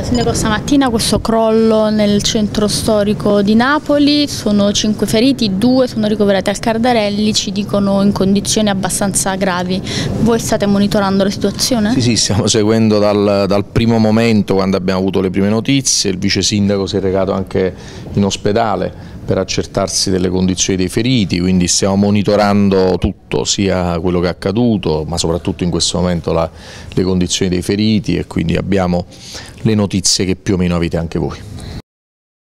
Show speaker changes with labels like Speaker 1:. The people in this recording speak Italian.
Speaker 1: Sindaco, stamattina questo crollo nel centro storico di Napoli, sono cinque feriti, due sono ricoverati al Cardarelli, ci dicono in condizioni abbastanza gravi. Voi state monitorando la situazione?
Speaker 2: Sì, sì, stiamo seguendo dal, dal primo momento quando abbiamo avuto le prime notizie, il vice sindaco si è recato anche in ospedale per accertarsi delle condizioni dei feriti, quindi stiamo monitorando tutto, sia quello che è accaduto, ma soprattutto in questo momento la, le condizioni dei feriti e quindi abbiamo le notizie che più o meno avete anche voi.